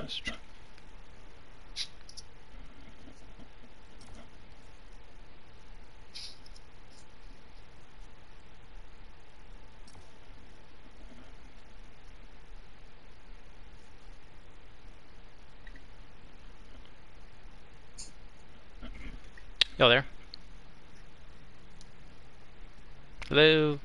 That's true. There. Hello.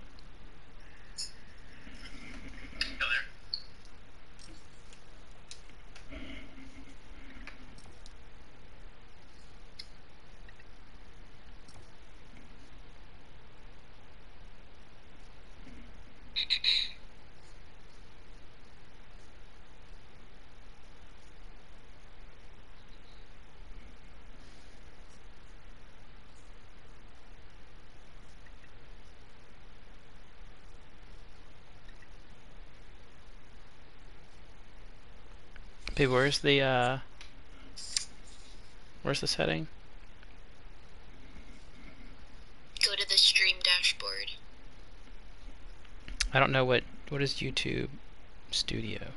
Babe, where's the uh where's the setting? Go to the stream dashboard. I don't know what what is YouTube Studio.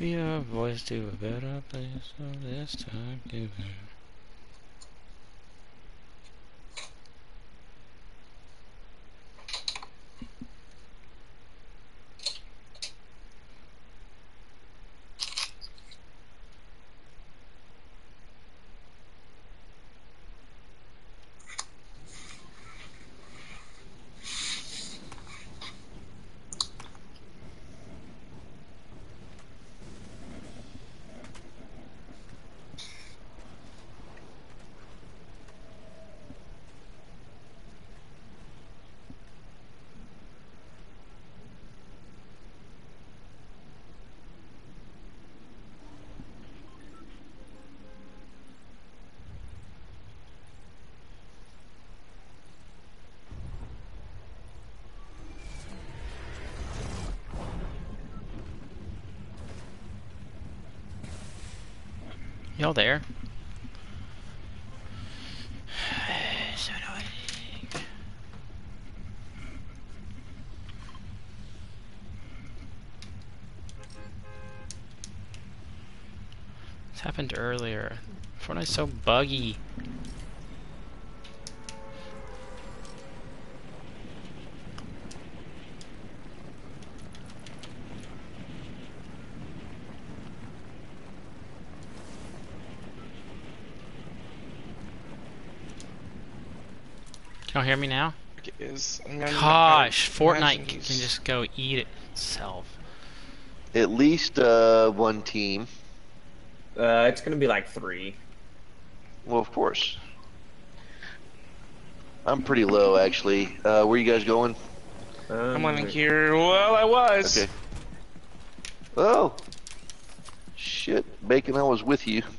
We are voice to a better place, this time give Y'all there? so annoying. This happened earlier. Fortnite's so buggy. Hear me now? Is Gosh, Fortnite imagine can just go eat itself. At least uh, one team. Uh, it's gonna be like three. Well, of course. I'm pretty low, actually. Uh, where you guys going? Um, I'm on here. Well, I was. Okay. Oh. Shit. Bacon, I was with you.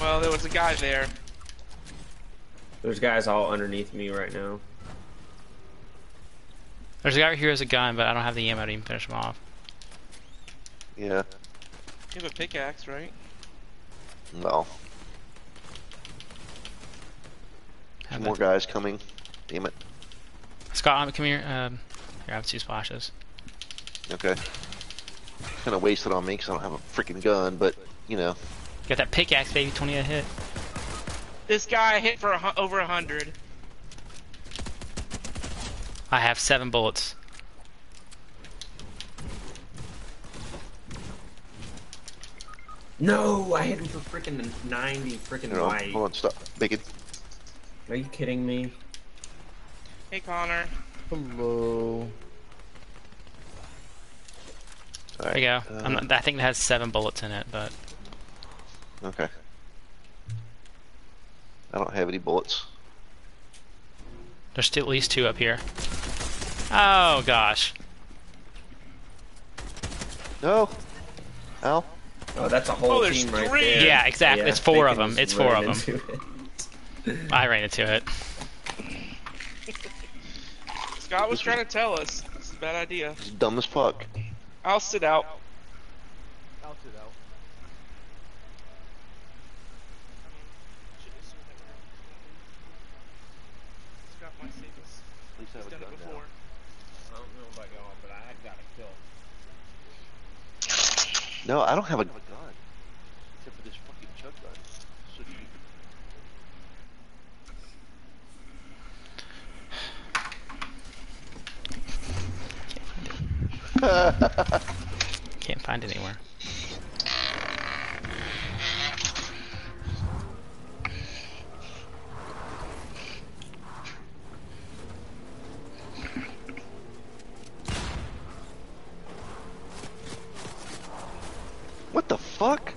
Well, there was a guy there. There's guys all underneath me right now. There's a guy right here who has a gun, but I don't have the ammo to even finish him off. yeah. You have a pickaxe, right? No. Have Some more that- guys coming. Damn it. Scott, come here. Um, here, I have two splashes. Okay. Kind of wasted on me because I don't have a freaking gun, but, you know. Got that pickaxe, baby. 20 a hit. This guy hit for a, over a hundred. I have seven bullets. No, I hit him for freaking 90 freaking You know, white. hold on, stop. Make it. Are you kidding me? Hey, Connor. Hello. There you go. Uh, I'm not, I think it has seven bullets in it, but Okay. I don't have any bullets. there's still at least two up here. Oh gosh. No. Al. Oh, that's a whole Oh, there's team right three! there. Yeah, exactly. It's four of them. It's four of them. it. I ran into it. Scott was trying to tell us. This is a bad idea. It's dumb as fuck. I'll sit out. I'll sit out. Scott might save us. At least I He's have a done gun it now. before. I don't know about y'all, but I had got a kill. No, I don't have a gun. Except for this fucking chug gun. So cheap. Can't find it anywhere. What the fuck?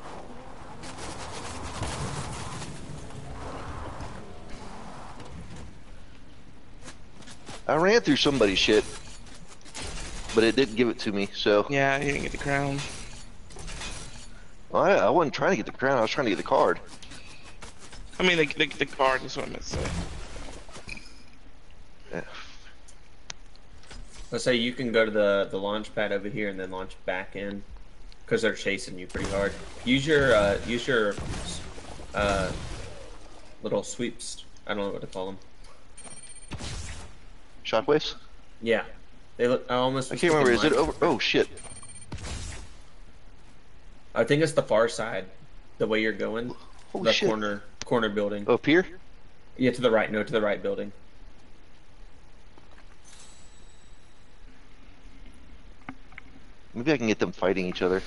I ran through somebody's shit, but it didn't give it to me. So Yeah, he didn't get the crown. well, I, I wasn't trying to get the crown. I was trying to get the card. I mean, the, the, the card is what I meant to say. Yeah. Let's say you can go to the the launch pad over here and then launch back in, because they're chasing you pretty hard. Use your uh, use your uh, little sweeps. I don't know what to call them. Shockwaves? Yeah, they look. I almost. I can't remember. Is it over? Oh shit! I think it's the far side, the way you're going. Holy the shit! corner corner building. Up here? Yeah, to the right. No, to the right building. Maybe I can get them fighting each other.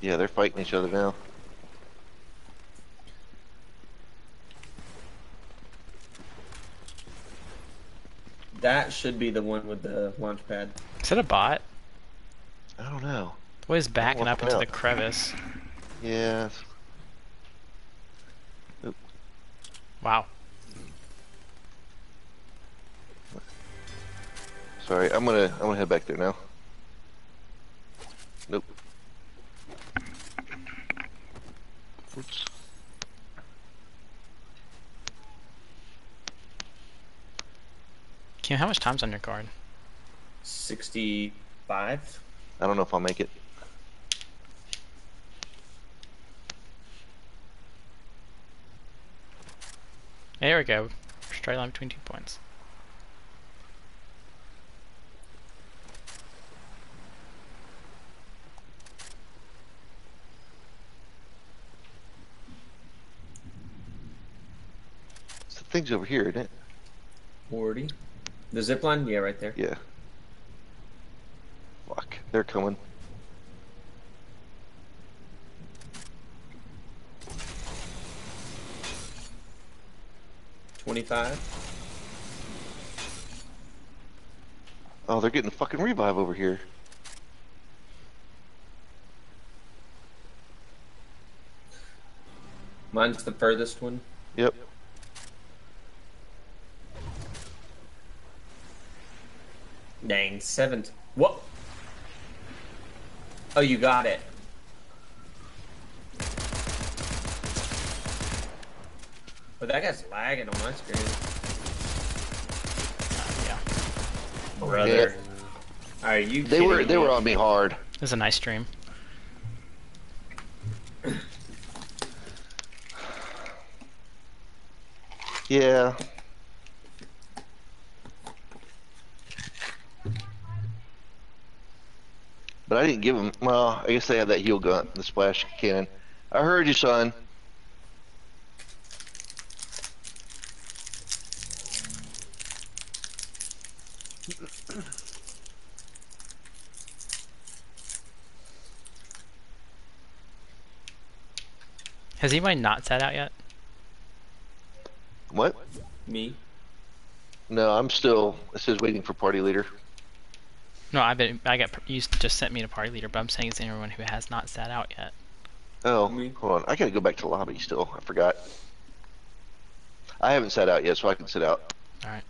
Yeah, they're fighting each other now. That should be the one with the launch pad. Is it a bot? I don't know. The way it's backing up into the yeah. crevice. Yeah. Wow. Sorry, I'm gonna I'm gonna head back there now. Nope. Oops. Kim, how much time's on your card? Sixty-five. I don't know if I'll make it. There we go. Straight line between two points. So the thing's over here, isn't it? Forty. The zip line. Yeah, right there. Yeah. Fuck, they're coming. Twenty-five. Oh, they're getting fucking revive over here. Mine's the furthest one. Yep. Dang, seven. What? Oh, you got it. But that guy's lagging on my screen. Yeah. Brother. Are you They were they me? were on me hard. This is a nice stream. Yeah. but I didn't give them. Well, I guess they have that heel gun, the splash cannon. I heard you, son. Has anybody not sat out yet? What? Me. No, I'm still. It says waiting for party leader. No, I've been. I got. You just sent me to party leader, but I'm saying it's anyone who has not sat out yet. Oh, hold on. I gotta go back to lobby still. I forgot. I haven't sat out yet, so I can sit out. All right.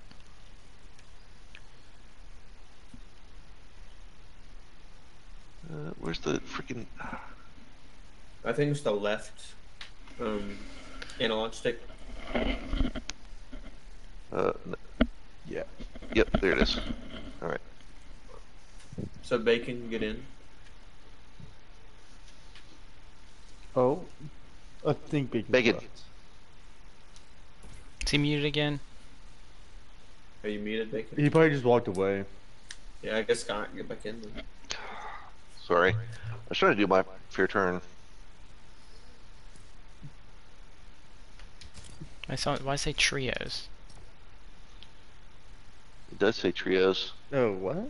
Uh, where's the freaking? I think it's the left um, analog stick. Uh, n- yeah. Yep, there it is. All right. So bacon, get in. Oh, I think Bacon. Bacon. left. Is he muted again? Are you muted, bacon? He probably just walked away. Yeah, I guess Scott, get back in. Then. Sorry. I was trying to do my fair turn. I saw. Why say trios? It does say trios. Oh, what?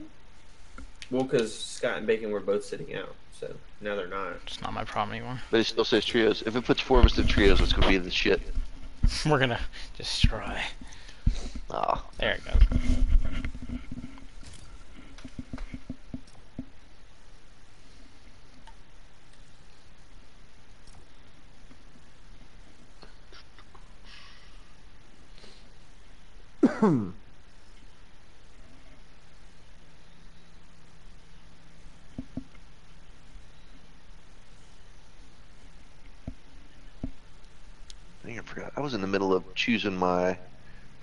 Well, because Scott and Bacon were both sitting out, so now they're not. It's not my problem anymore. But it still says trios. If it puts four of us in trios, it's gonna be the shit. We're gonna destroy. Ah. There it goes. Dang, I forgot. I was in the middle of choosing my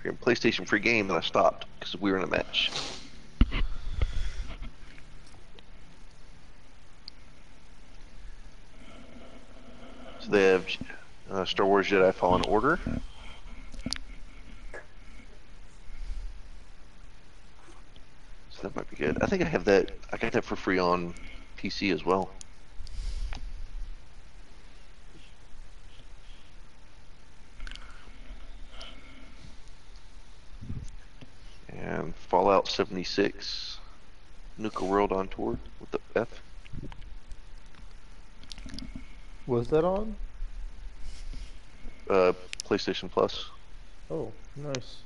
PlayStation free game and I stopped because we were in a match. So they have uh, Star Wars Jedi Fallen Order. So that might be good. I think I have that. I got that for free on PC as well. Six, Nuka World on tour with the F. Was that on? Uh, PlayStation Plus. Oh, nice.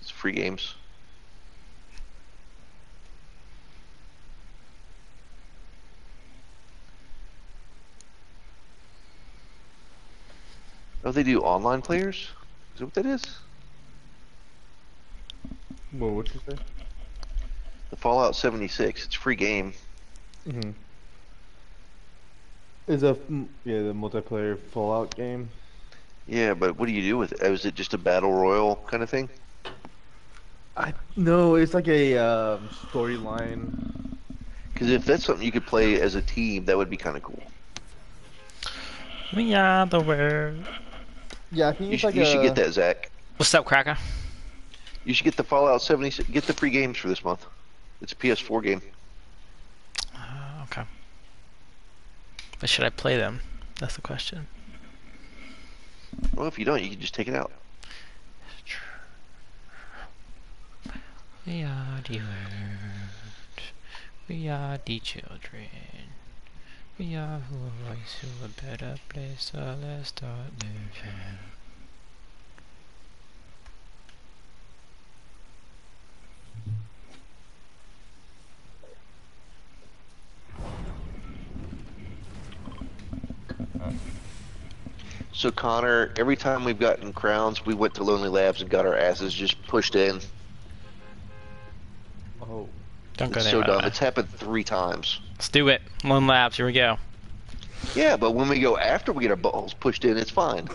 It's free games. Oh, they do online players? Is that what that is? Whoa, what'd you say? The Fallout 76. It's a free game. Mm-hmm. Is a mm, yeah the multiplayer Fallout game? Yeah, but what do you do with it? Oh, it just a battle royal kind of thing? I no, it's like a um, storyline. Because if that's something you could play as a team, that would be kind of cool. We are the world. Yeah, I think You it's should, like you a. should get that, Zach. What's up, Cracker? You should get the Fallout 76. Get the free games for this month. It's a PS4 game. Uh, okay. But should I play them? That's the question. Well, if you don't, you can just take it out. We are the world. We are the children. We are who are voice to a better place. So let's start living. So Connor, every time we've gotten crowns, we went to Lonely Labs and got our asses just pushed in. Oh, Don't go It's there. so dumb. way. It's happened three times. Let's do it. Lone Labs. Here we go. Yeah, but when we go after we get our buttholes pushed in, it's fine.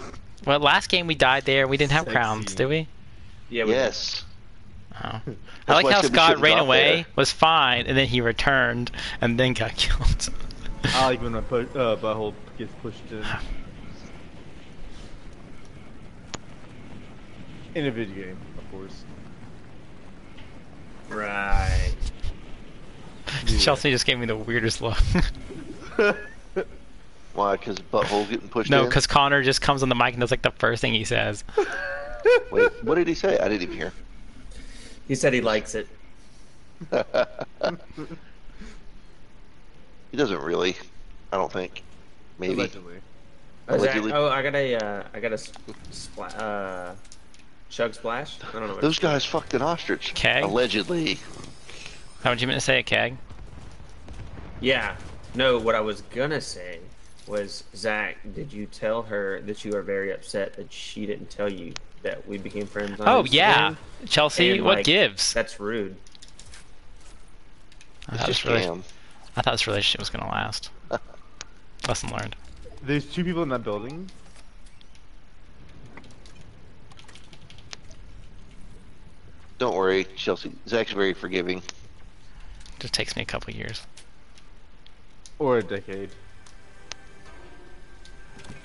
Well, last game we died there. And we didn't have Sexy. crowns, did we? Yeah. we- Yes. Oh. I like how Scott shouldn't ran away, there. was fine, and then he returned, and then got killed. I like when my pu- uh, butthole gets pushed in. In a video game, of course. Right. Chelsea just gave me the weirdest look. Why? Because butthole getting pushed no, in? because Connor just comes on the mic and does like the first thing he says. Wait, what did he say? I didn't even hear. He said he likes it. he doesn't really. I don't think. Maybe. Allegedly. Oh, Allegedly. oh, I got a, uh, I got a, spla- uh, chug splash. I don't know. What Those guys fucked an ostrich. Keg? Allegedly. How would you meant to say it, Keg? Yeah. No, what I was gonna say was, Zach, did you tell her that you are very upset that she didn't tell you that we became friends? On Oh Instagram? yeah, Chelsea. And, what like, gives? That's rude. I It's thought, just this rela- I thought this relationship was gonna last. Lesson learned. There's two people in that building. Don't worry, Chelsea. Zach's very forgiving. Just takes me a couple years. Or a decade.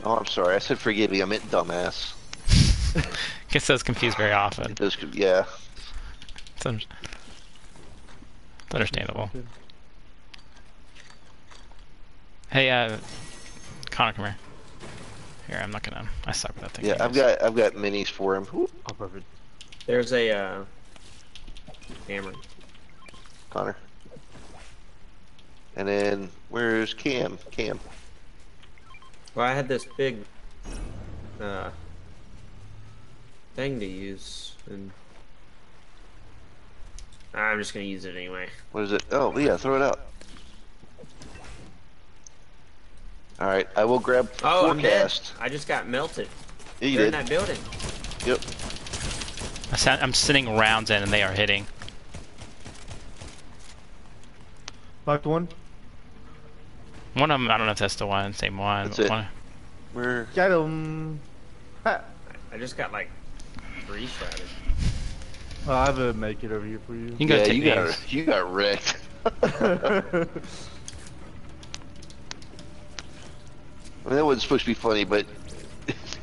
Oh, I'm sorry. I said forgiving. I meant dumbass. Gets those confused very often. Those could, yeah. It's, un- it's understandable. Hey, uh, Connor, come here. Here, I'm not gonna. I suck with that thing. Yeah, I've got I've got minis for him. Whoop, Oh, perfect. There's a uh, hammer. Connor. And then where's Cam? Cam. Well, I had this big uh, thing to use, and I'm just gonna use it anyway. What is it? Oh yeah, throw it out. All right, I will grab Oh, I'm dead. forecast. I just got melted. Yeah, you They're in that building. Yep. I sound, I'm sending rounds in, and they are hitting. Knocked one. One of them, I don't know if that's the one, same one. That's but it. one- Where? Got him. I just got like three shotted. Oh, I have a make it over here for you. You can go yeah, take you these. got you got wrecked. I mean, that wasn't supposed to be funny, but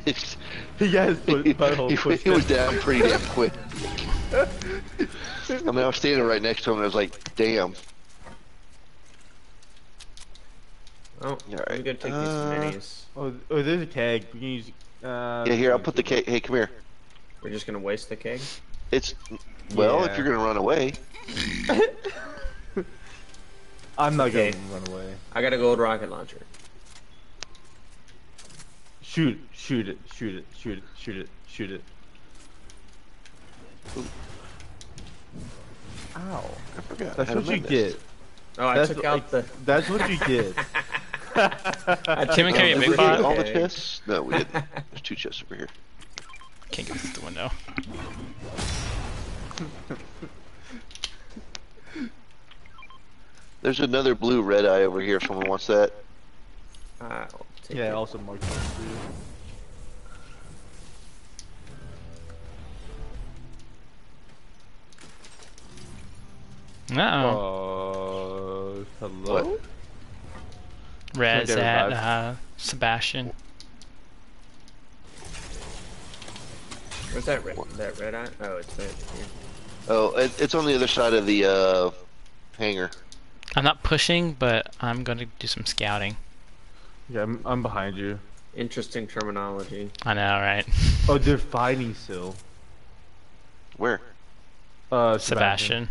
it's, he got he, he, was in. down pretty damn quick. I mean, I was standing right next to him, and I was like, "Damn." Oh, All let me right, go take uh, these minis. Oh, oh, there's a keg. We can use. Uh, Yeah, here I'll put the keg. Hey, come here. We're just gonna waste the keg. It's well, Yeah. if you're gonna run away, I'm not Okay. gonna run away. I got a gold rocket launcher. Shoot, shoot it, shoot it, shoot it, shoot it, shoot it. Ow. I forgot. That's I what you them this. get. Oh, I That's took what- out the. That's what you get. I took Tim and out carry a the big Did pot? all the keg. chests? No, we didn't. There's two chests over here. Can't get this through the window. There's another blue red eye over here. If someone wants that. I'll take yeah, it. also marked one too. Uh oh. Uh, hello? What? Res at uh, Sebastian. Where's that red? That red eye? Oh, it's right here. Oh, it, it's on the other side of the uh, hangar. I'm not pushing, but I'm gonna do some scouting. Yeah, I'm, I'm behind you. Interesting terminology. I know, right? Oh, they're fighting still. Where? Uh, Sebastian.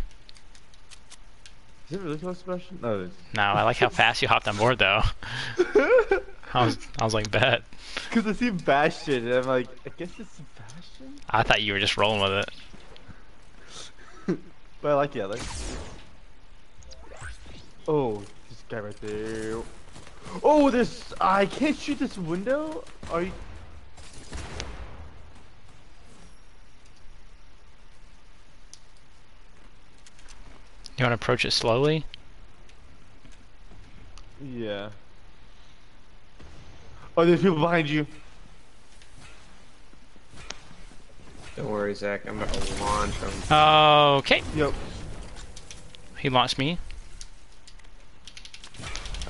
Is it really called Sebastian? No, it's No, I like how fast you hopped on board, though. I was, I was like, bet. because I see Bastion and I'm like, I guess it's Sebastian, I thought you were just rolling with it. but I like the other. Oh, this guy right there. Oh, this I can't shoot this window. Are you? You want to approach it slowly? Yeah. Oh, there's people behind you. Don't worry, Zach. I'm gonna launch them. Okay. Yep. He launched me.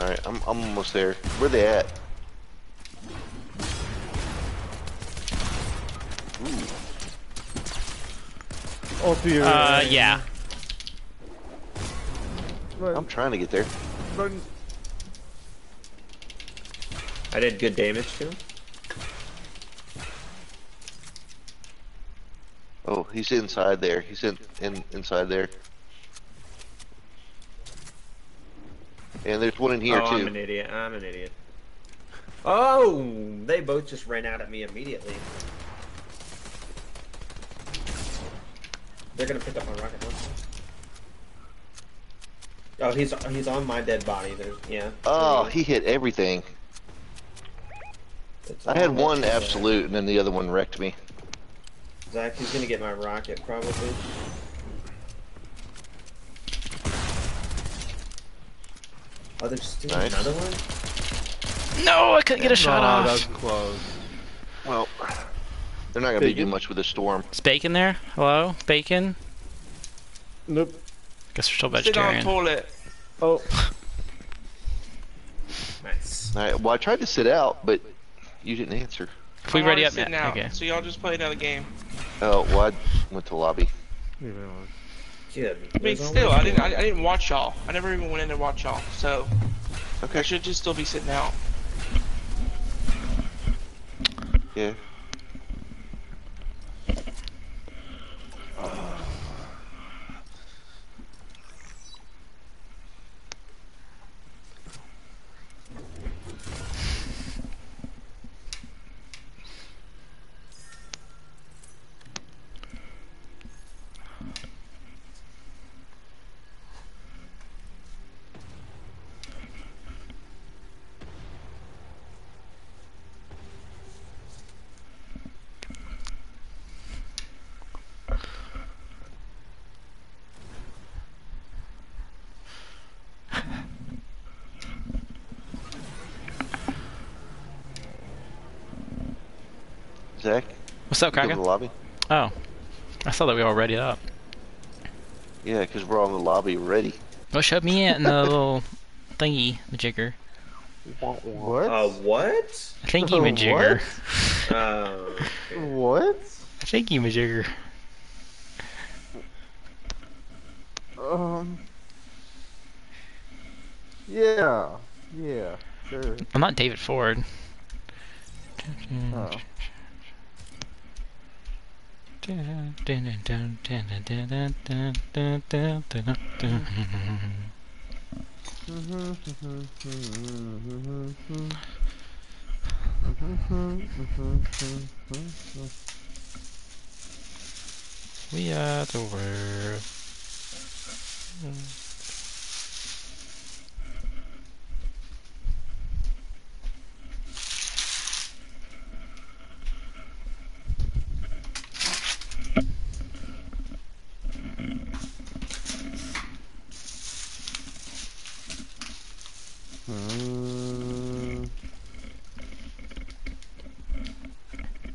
All right, I'm I'm almost there. Where they at? All three. are- Uh, yeah. Run, I'm trying to get there. run. I did good damage to him. Oh, he's inside there. He's in, in inside there. And there's one in here oh, I'm an idiot. I'm an idiot. Oh, they both just ran out at me immediately. They're gonna pick up my rocket launcher. Oh, he's he's on my dead body. There's yeah. Oh, he hit everything. I had one that- absolute, and then the other one wrecked me. Zach, he's gonna get my rocket probably. Oh, there's still Nice. another one. No, I couldn't get a shot oh, off. that was close. Well, they're not gonna be doing much with the storm. Is bacon there? Hello, bacon. Nope. Guess we're still Sit on vegetarian. toilet. Oh, Nice. I, well, I tried to sit out, but you didn't answer. If we I'm ready up now, out, okay. So y'all just play another game. Oh, well, I went to lobby. leave it alone. Good. I mean, still, I didn't. I, I didn't watch y'all. I never even went in to watch y'all. So I should just still be sitting out. Yeah. Zach, What's up, go to the Kraken? lobby. Oh, I saw that we were all ready up. Yeah, because we're all in the lobby ready. Well, shove me in the little thingy majigger. What? Uh, what? Thingy majigger. Uh, what? Thingy majigger. Um. Yeah. Yeah. Sure. I'm not David Ford. Oh. We are the world. Mm.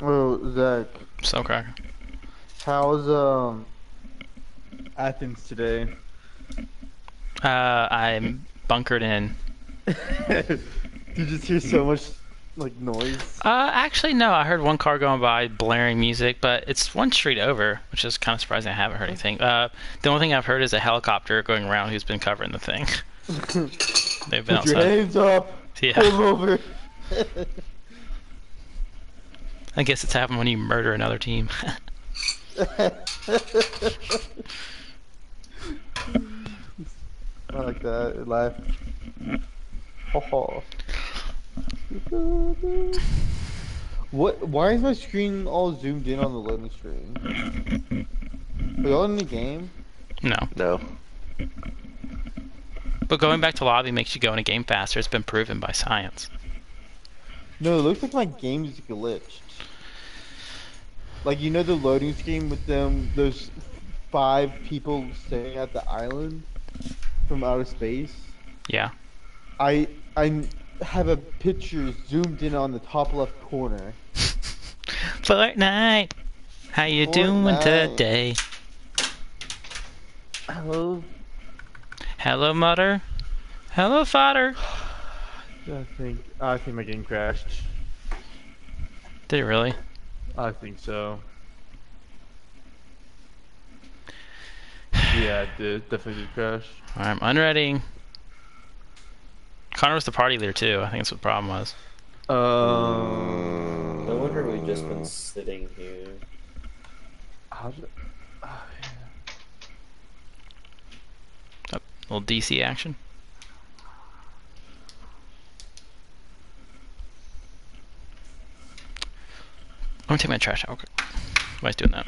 Oh, So how's um Athens today? Uh, I'm bunkered in. Did you just hear so much like noise? Uh, actually, no. I heard one car going by blaring music, but it's one street over, which is kind of surprising. I haven't heard anything. Uh, the only thing I've heard is a helicopter going around who's been covering the thing. They've been Put your outside. hands up. Yeah, Pull over. I guess it's happened when you murder another team. I like that. It laughed. Ho ho. What? Why is my screen all zoomed in on the loading screen? Are y'all in the game? no, No. but going back to lobby makes you go in a game faster. It's been proven by science. No, it looks like my game is glitched. Like you know the loading screen with them, those five people staying at the island from outer space. Yeah. I I have a picture zoomed in on the top left corner. Fortnite, how you doing today? Hello. Hello, mother. Hello, father. I think I think my game crashed. Did it really? I think so. Yeah, it did. Definitely did crash. Alright, I'm unreading. Connor was the party leader too. I think that's what the problem was. Um. no wonder we've just been sitting here. how's it- little DC action. Gonna take my trash out. Why is doing that?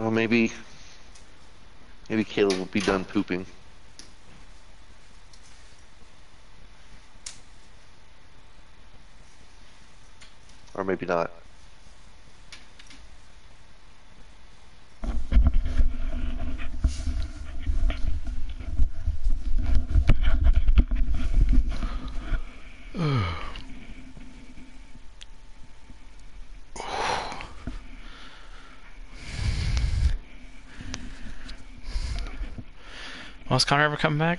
Well, maybe, maybe Caleb will be done pooping. Or maybe not. Is Connor ever coming back?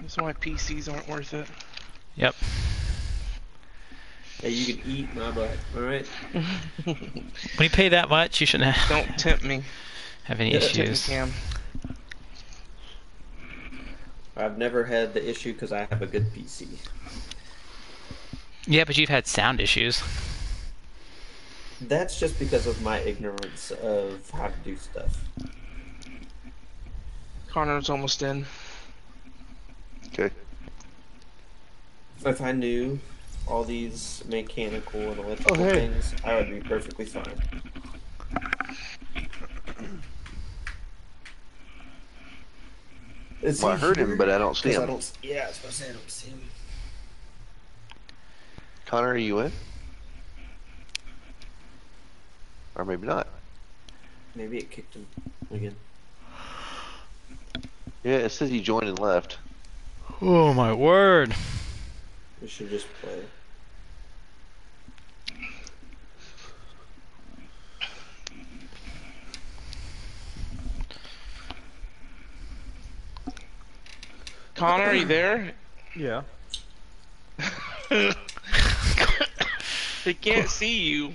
That's why PCs aren't worth it. Yep. Hey, you can eat my butt. All right. When you pay that much, you shouldn't have, Don't tempt me. have any Yeah. Tempt me, issues. Cam. I've never had the issue because I have a good PC. Yeah, but you've had sound issues. That's just because of my ignorance of how to do stuff. Connor's almost in. Okay. If I knew all these mechanical and electrical Oh, hey. things, I would be perfectly fine. Is Well, I he heard him, but I don't see 'Cause I him. don't. Yeah, I was about to say I don't see him. Connor, are you in? Or maybe not. Maybe it kicked him again. Yeah, it says he joined and left. Oh my word. We should just play. Connor, are you there? Yeah. they can't see you.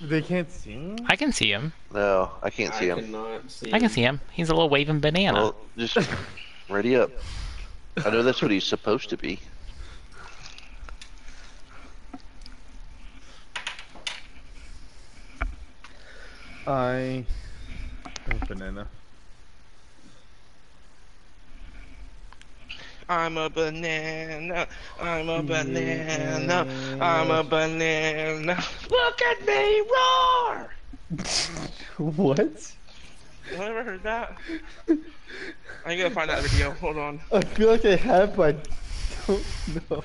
They can't see me? I can see him. No, I can't see I him. see. I can see him. He's a little waving banana. Well, just ready up. I know that's what he's supposed to be. I. Oh, banana. I'm a banana. I'm a banana. I'm a banana. Look at me roar! what? I ever heard that? I'm gonna find that video. Hold on. I feel like I have, but I don't know.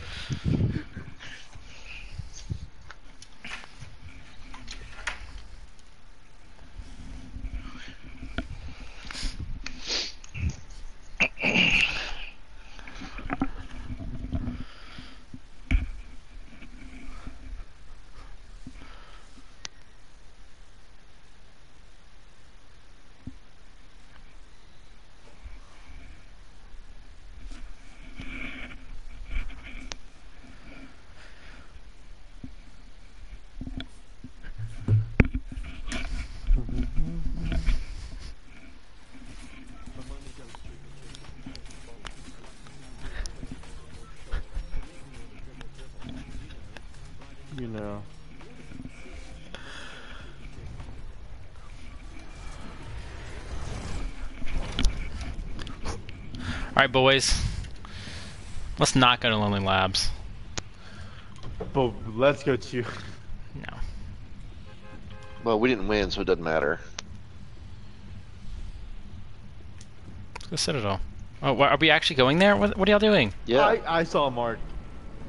You know. Alright, boys. Let's not go to Lonely Labs. but let's go to. No. Well, we didn't win, so it doesn't matter. Let's go Citadel. Oh, wha- are we actually going there? What, what are y'all doing? Yeah. I, I saw Mark.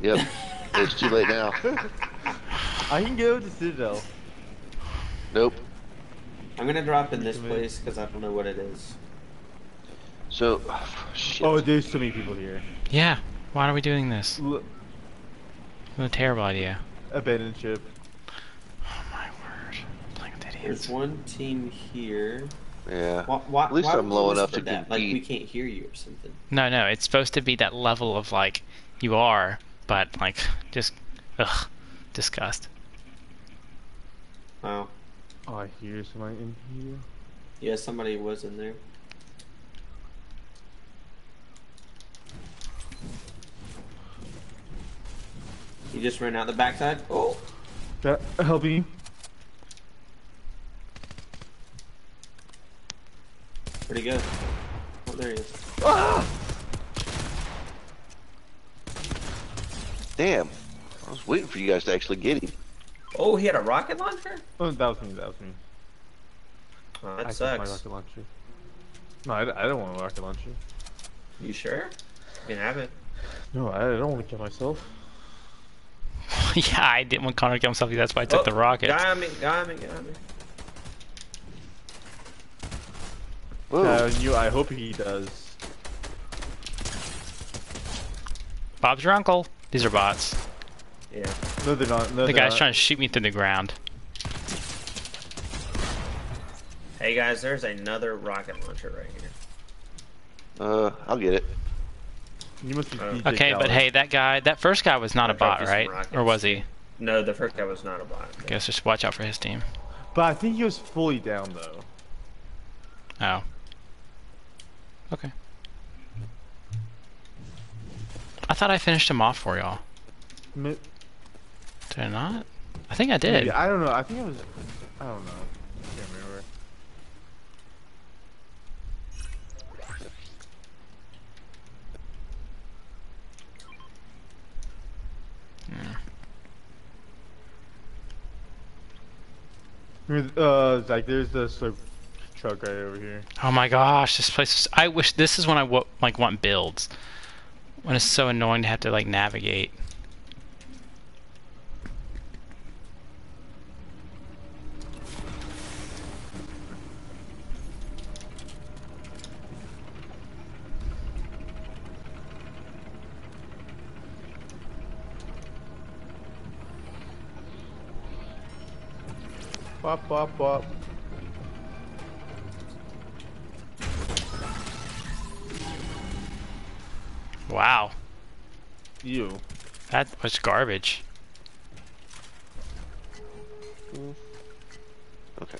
Yep. it's too late now. I can go to Citadel. Nope. I'm gonna drop in this place because I don't know what it is. So, shit. Oh, there's so many people here. Yeah. Why are we doing this? L- What a terrible idea. abandoned ship. Oh my word. Playing with There's one team here. yeah. Why, why, At least why I'm low enough to that? Like we can't hear you or something. No, no. It's supposed to be that level of like you are, but like just ugh, disgust. Wow. Oh, I hear somebody in here. Yeah, somebody was in there. He just ran out the backside. Oh, That helping you? where'd he go? Oh, there he is. Ah! Damn. I was waiting for you guys to actually get him. Oh, he had a rocket launcher? Oh, that was me. That was me. Oh, I that took my sucks. rocket launcher. No, I, I don't want a rocket launcher. You sure? You can have it. No, I don't want to kill myself. yeah, I didn't want Connor to kill himself. That's why I took Oh, the rocket. Got me, got me, got me. Whoa. Uh, you, I hope he does. Bob's your uncle. These are bots. Yeah. No, they're not. No, The they're guy's not. trying to shoot me through the ground. Hey guys, there's another rocket launcher right here. Uh, I'll get it. You must be Uh, Okay, but hey, that guy, that first guy was not I a bot, right? Or was he? No, the first guy was not a bot. I Guess just watch out for his team. But I think he was fully down though. Oh. Okay. I thought I finished him off for y'all. Did I not? I think I did. Maybe, I don't know. I think it was. I don't know. Can't remember. Here's, Uh, like there's the slurp truck right over here. Oh my gosh, this place is. I wish this is when I like want builds. When it's so annoying to have to like navigate. Bop bop bop. Wow, You. that was garbage. Mm. Okay.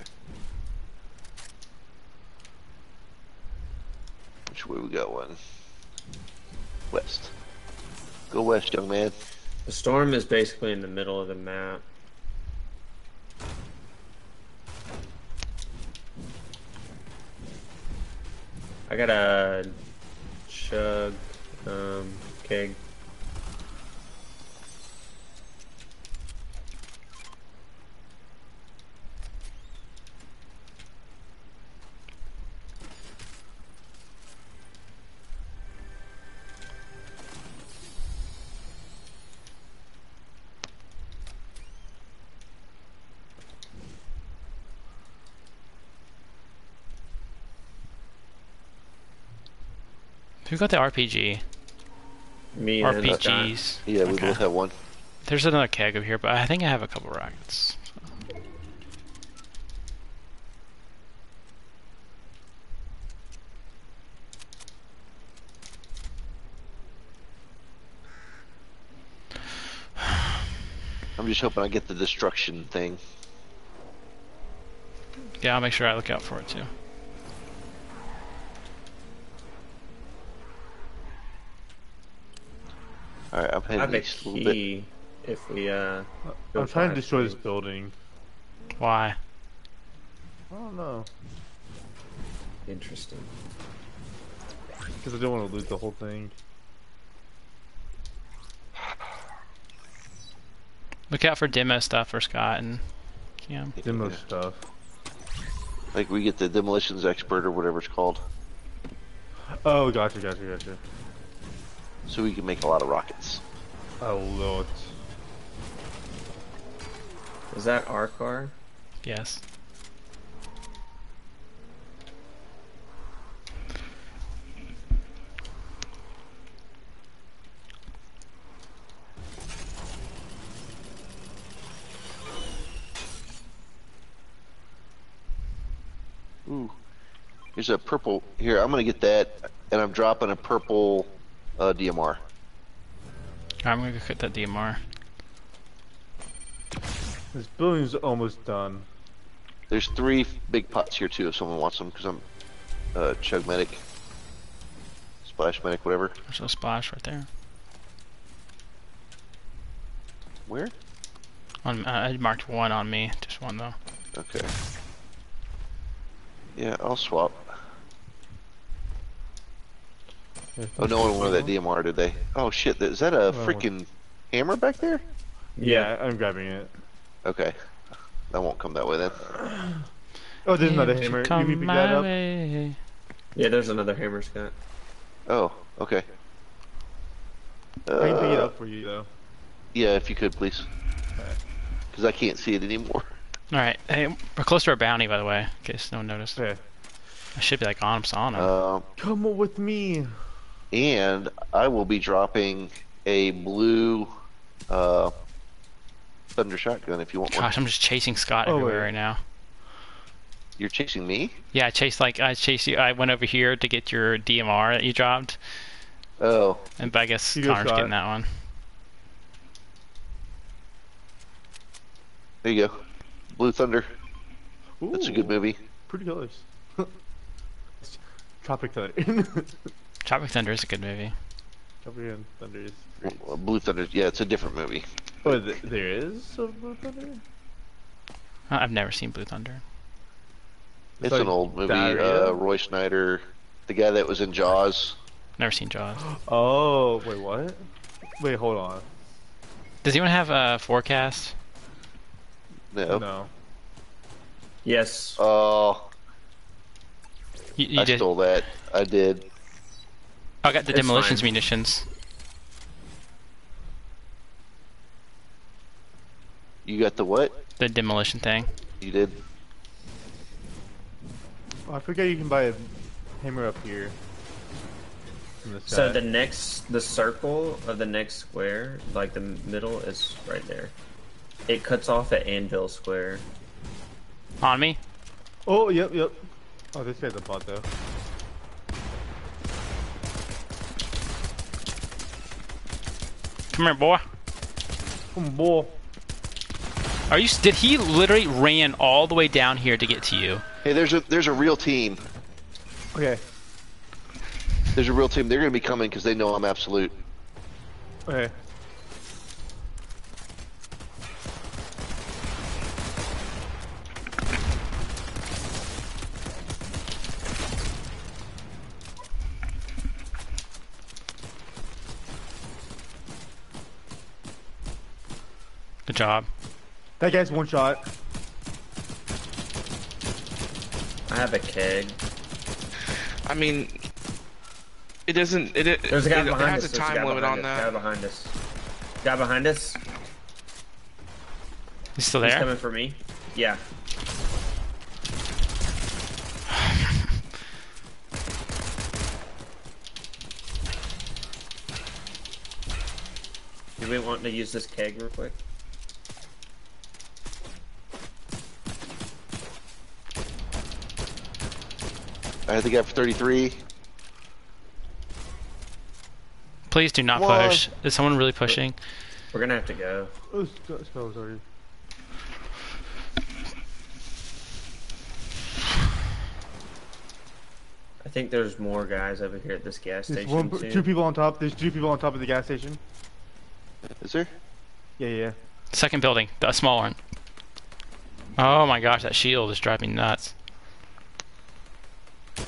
Which way we got one? West. Go west, young man. The storm is basically in the middle of the map. I got a chug um, keg. Who got the RPG? Me and uh, Scott. RPGs. Yeah, we Okay. both have one. There's another keg over here, but I think I have a couple rockets. I'm just hoping I get the destruction thing. Yeah, I'll make sure I look out for it too. Alright, I'm I have heading a east bit. key if we uh I'm trying to five destroy this building. Why? I don't know. Interesting. Because I don't want to lose the whole thing. Look out for demo stuff for Scott and Cam. Demo Yeah. stuff. Like we get the demolitions expert or whatever it's called, Oh, gotcha, gotcha, gotcha. So we can make a lot of rockets. Oh, a lot. Is that our car? Yes. Ooh, here's a purple. Here, I'm gonna get that, and I'm dropping a purple uh, DMR. I'm gonna go cut that DMR. This building's almost done. There's three big pots here too, if someone wants them, because I'm uh, chug medic, splash medic, whatever. There's a splash right there. Where? On, uh, I marked one on me, just one though. Okay. Yeah, I'll swap. Oh, no one wanted that DMR, did they? Oh shit, is that a freaking hammer back there? Yeah, I'm grabbing it. Okay. That won't come that way then. Oh, there's another Won't you hammer. You come can pick that up. way? Yeah, there's another hammer, Scott. Oh, okay. I can pick it Uh, up for you though. Yeah, if you could, please. Because I can't see it anymore. Alright, hey, we're close to our bounty by the way, in case no one noticed. Okay. I should be like on him, saw him. Um, Come with me. And I will be dropping a blue uh, thunder shotgun if you want one. Gosh, I'm just chasing Scott Oh, everywhere wait. right now. You're chasing me? Yeah, I chased like I chased you. I went over here to get your DMR that you dropped, Oh, and but I guess You Connor's getting that one. there you go. Blue Thunder. That's a good movie. Pretty close. Tropic Thunder. Tropic Thunder is a good movie. Tropic Thunder is great. Well, Blue Thunder. Yeah, it's a different movie. Oh, th- there is a Blue Thunder? Uh, I've never seen Blue Thunder. It's, like an old movie. Uh, Roy Schneider, the guy that was in Jaws. Never seen Jaws. Oh, wait, what? Wait, hold on. Does anyone have a forecast? No. No. Yes. Oh, You, you I did. stole that. I did. I got the It's demolitions fine. munitions. You got the what? The demolition thing. You did. Oh, I forget you can buy a hammer up here. The So the next, the circle of the next square, like the middle, is right there. It cuts off at Anvil Square. On me. Oh, yep, yep. Oh, this guy's a bot though. Come here, boy. Come boy. Are you? Did he literally ran all the way down here to get to you? Hey, there's a there's a real team. Okay. There's a real team. They're gonna be coming because they know I'm absolute. Okay. Job. That guy's one shot. I have a keg. I mean, it doesn't. It, it, There's a guy it behind has us. a There's time guy limit behind on us. Guy behind us. Guy behind us. He's still there. He's coming for me. Yeah. Do we want to use this keg real quick? I had the guy for 33. Please do not Why? push. Is someone really pushing? We're gonna have to go. Oh, Scott, Scott was. I think there's more guys over here at this gas There's station one, too. two people on top. There's two people on top of the gas station. Is there? Yeah, yeah. Second building, the small one. Oh my gosh, that shield is driving nuts.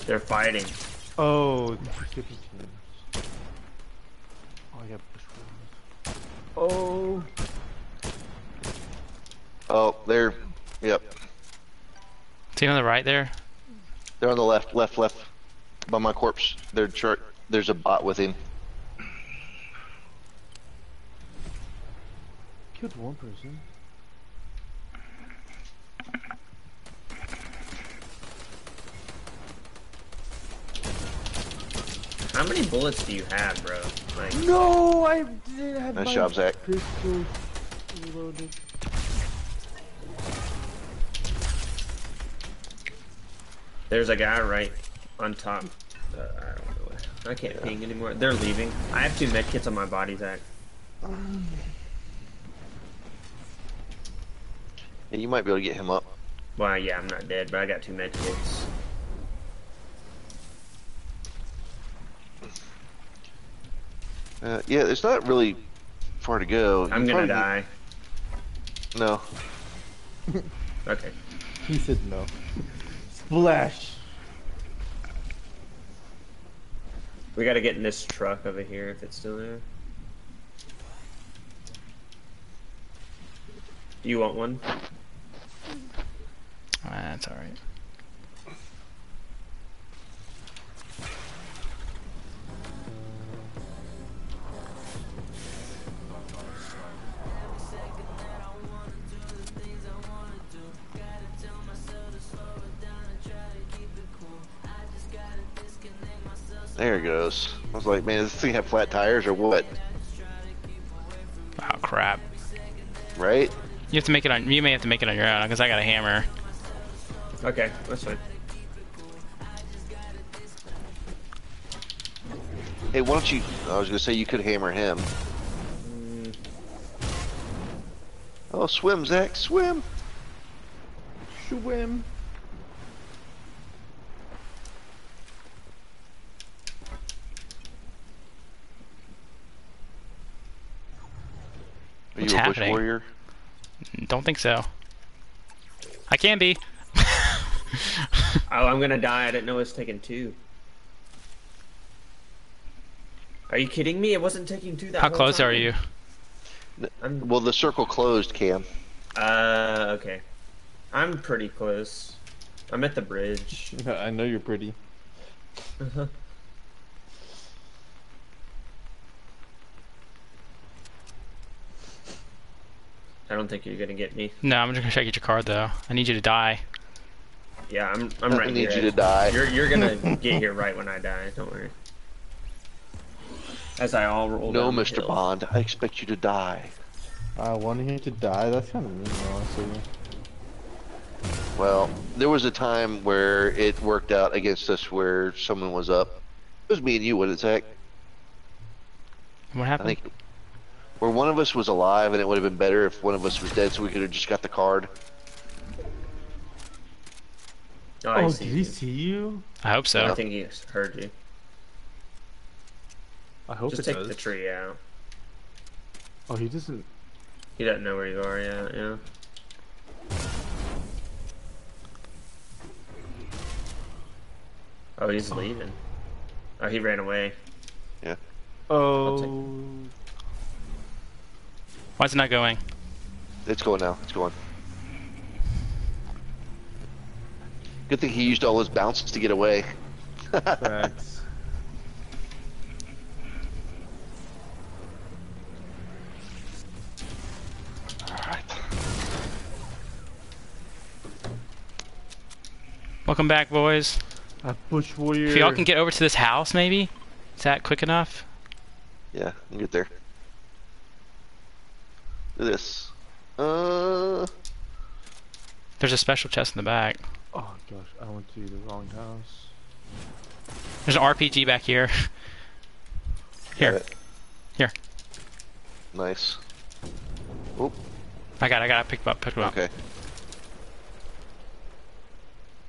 They're fighting. Oh, skip his teams. Oh, I got push forward. Oh. Oh, they're, yep. See on the right there? They're on the left, left, left. By my corpse. They're chart. There's a bot with him. Killed one person. How many bullets do you have, bro? Like, No, I didn't have Nice my job, Zach. pistol reloaded. there's a guy right on top. Uh, I don't know. I can't ping anymore. They're leaving. I have two medkits on my body, Zach. Yeah, you might be able to get him up. Well, yeah, I'm not dead, but I got two medkits. Uh, yeah, it's not really far to go. I'm gonna probably- die. No. Okay. He said no. Splash. We gotta get in this truck over here if it's still there. You want one? That's alright. There it goes. I was like, man, does this thing have flat tires or what? Oh crap. Right? You have to make it on. You may have to make it on your own because I got a hammer. Okay, that's fine. Hey, why don't you? I was gonna say you could hammer him. Mm. Oh, swim, Zach, swim. Swim. Are What's you a happening? bush warrior? Don't think so. I can be. Oh, I'm gonna die. I didn't know it was taking two. Are you kidding me? It wasn't taking two that How close time. are you? I'm, Well, the circle closed, Cam. uh, okay. I'm pretty close. I'm at the bridge. I know you're pretty. I don't think you're gonna get me. No, I'm just gonna check your card though. I need you to die. Yeah, I'm. I'm I need here. you to die. You're you're gonna get here right when I die. Don't worry. As I all roll. No, down the Mr. hill. Bond, I expect you to die. I want you to die. That's kind of mean, honestly. Well, there was a time where it worked out against us where someone was up. It was me and you, wasn't it, Zach? What I happened? think where one of us was alive, and it would have been better if one of us was dead, so we could have just got the card. Oh, oh I Oh, see did he see you? I hope so. I think he heard you. I hope Just it take does. the tree out. Oh, he doesn't. He doesn't know where you are yet. Yeah. Oh, he's leaving. Oh, he ran away. Yeah. Oh. Why is it not going? It's going now. It's going. Good thing he used all his bounces to get away. Facts. Alright. Welcome back, boys. A bush warrior. If y'all can get over to this house, maybe? Is that quick enough? Yeah, you get there. Do this. Uh, There's a special chest in the back. Oh gosh, I went to the wrong house. There's an RPG back here. Here. Here. Nice. Oop. I got. I got. to Pick 'em up. Pick 'em up. Okay.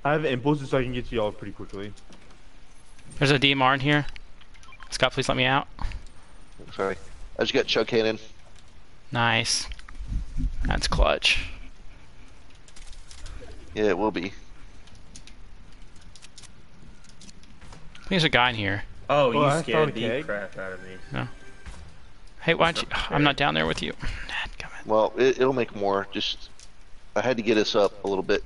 I have impulses so I can get to y'all pretty quickly. There's a DMR in here. Scott, please let me out. Sorry. I just got Chug Cannon. Nice. That's clutch. Yeah, it will be. I think there's a guy in here. Oh, Oh, you I scared a the keg. crap out of me. No. Hey, why'd you? I'm not down there with you. Well, it, it'll make more. Just I had to get us up a little bit.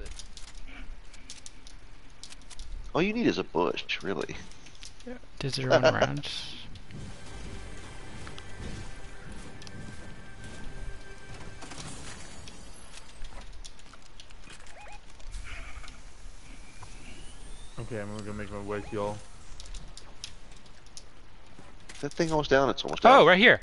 All you need is a bush, really. Yeah. Does it run around? Okay, I'm gonna make my way to y'all. That thing almost down. It's almost down. Oh, right here.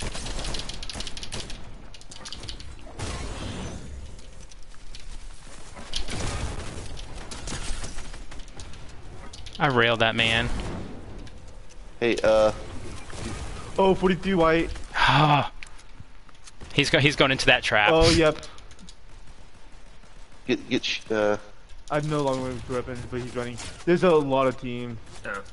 I railed that man. Hey, uh, Oh, 43 white. he's go he's going into that trap. Oh, yep. get get sh- uh. I'm no longer with weapons, but he's running. There's a lot of team. Oh.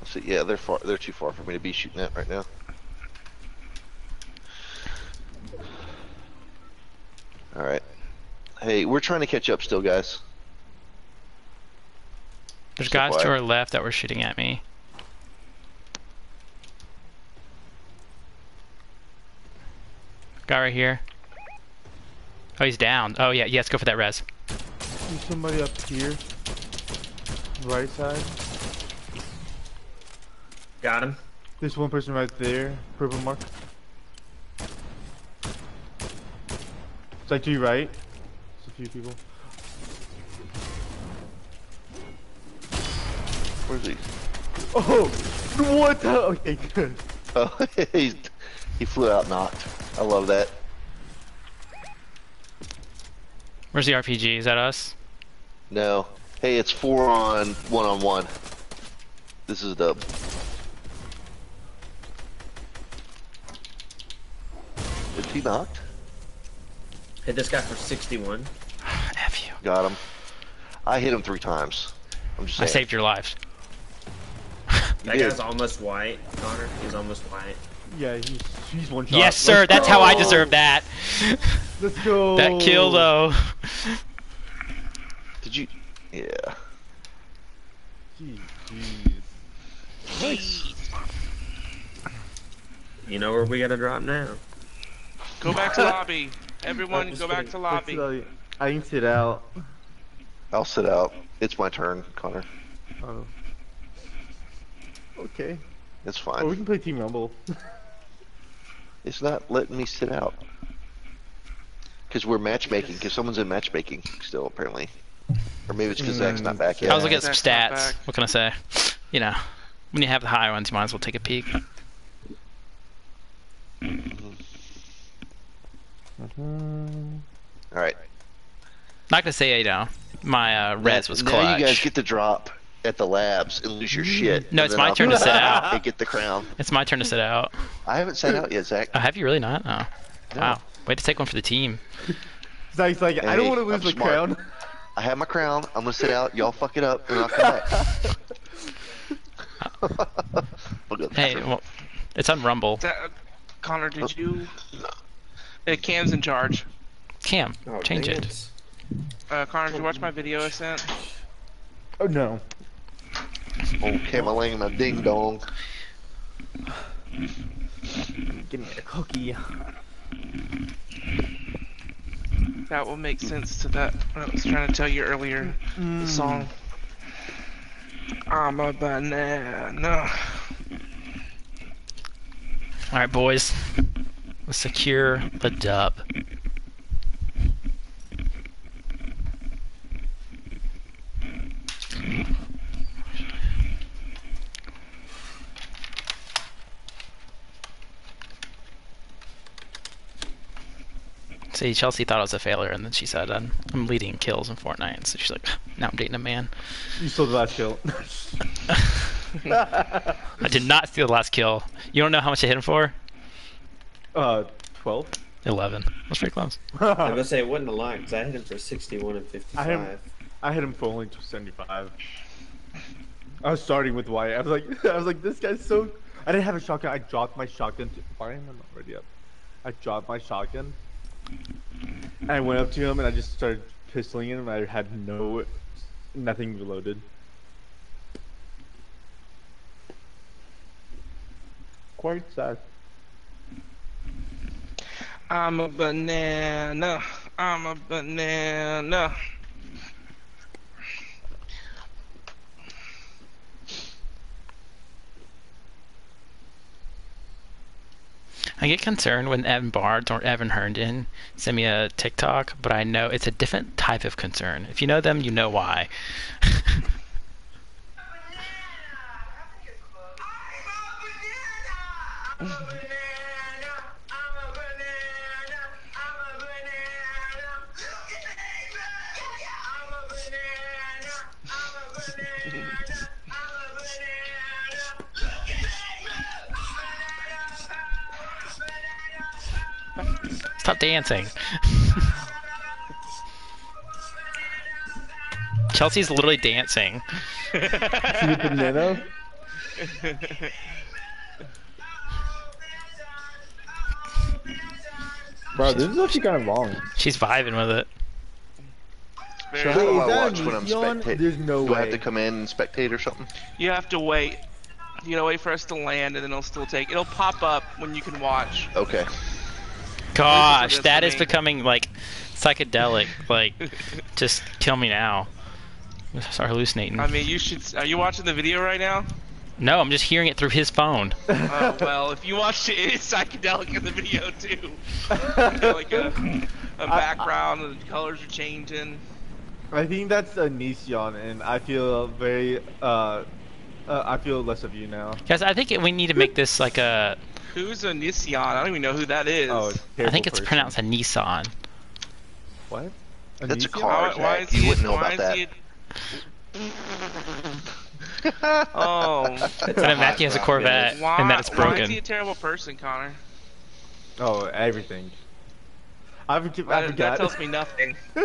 Let's see. Yeah, they're far. They're too far for me to be shooting at right now. All right. Hey, we're trying to catch up still, guys. There's Step guys to our left that were shooting at me. Guy right here. Oh, he's down. Oh yeah, yeah. Let's go for that res. There's somebody up here. Right side. Got him. There's one person right there. Purple mark. It's like to your right. There's a few people. Where's he? Oh! What the? Okay, good. Oh, he's he flew out knocked. I love that. Where's the RPG? Is that us? No. Hey, it's four on one on one. This is dub. Is he knocked? Hit this guy for 61. F you. Got him. I hit him three times. I'm just I saved your lives. You That did. guy's almost white, Connor. He's almost white. Yeah, he's he's one shot. Yes, sir. Let's That's how I deserve that. Let's go. That kill though. Did you? Yeah. Jeez, jeez. You know where we gotta drop now? Go back to lobby. Everyone, go back kidding. to lobby. I can sit out. I'll sit out. It's my turn, Connor. Oh. Okay. It's oh, Or fine. we can play Team Rumble. It's not letting me sit out. Because we're matchmaking. Because someone's in matchmaking still, apparently. Or maybe it's because Zach's not hmm. back yet. I yet. was looking at some Zach's stats. What can I say? You know, when you have the high ones, you might as well take a peek. Mm-hmm. Mm-hmm. All right. Not gonna say you know, my uh, res was clutch. now you guys get the drop at the labs and lose your shit. No, it's my I'll turn to sit out. And get the crown. It's my turn to sit out. I haven't sat out yet, Zach. Oh, have you really not? Oh, No. wow. Way to take one for the team. Zach's like, I don't want to lose I'm the smart. crown. I have my crown. I'm gonna sit out. Y'all fuck it up, and I'll come back. Look at Hey, well, it's on Rumble. That- Connor, did you? Uh, Cam's in charge. Cam, Oh, change dang it. Uh, Connor, did you watch my video I sent? Oh no. Old Cameling, my ding dong. Give me a cookie. That will make sense to that. What I was trying to tell you earlier. The mm-hmm. song. I'm a banana. All right, boys. Let's secure the dub. See, Chelsea thought I was a failure, and then she said, I'm, I'm leading kills in Fortnite. So she's like, now I'm dating a man. You stole the last kill. I did not steal the last kill. You don't know how much I hit him for? uh, 12? 11. That's pretty close. I was gonna say it wasn't a lie because I hit him for 61 and 55. I hit- I hit him for only 75. I was starting with Wyatt. I was like, I was like, this guy's so. I didn't have a shotgun. I dropped my shotgun. To... Why am I not ready up? I dropped my shotgun. I went up to him and I just started pistoling him. I had no, nothing reloaded. Quite sad. I'm a banana. I'm a banana. I get concerned when Evan Barnes or Evan Herndon send me a TikTok, but I know it's a different type of concern. If you know them, you know why. Stop dancing. Chelsea's literally dancing. See the banana? Bro, this is actually kind of long. She's vibing with it. Very So Wait, is I that watch when I'm spectating? There's no Do I have to come in and spectate or something? You have to wait. You gotta wait for us to land, and then it'll still take. It'll pop up when you can watch. Okay. Gosh, This is that for is me. becoming like psychedelic. Like, just kill me now. Start hallucinating. I mean, you should. Are you watching the video right now? No, I'm just hearing it through his phone. Oh well, if you watch it, it's psychedelic in the video too. like a, a background, and the colors are changing. I think that's a Nissan, and I feel very, uh, uh, I feel less of you now. Guys, I think we need to make this like a. Who's a Nissan? I don't even know who that is. Oh, I think it's person. pronounced a Nissan. What? That's a car. why, why Jack, is you he? wouldn't know why about is he? oh, It's And then Matthew has a Corvette, why, and that it's why is broken. he a terrible person, Connor? Oh, everything. I've, I That, that tells me nothing.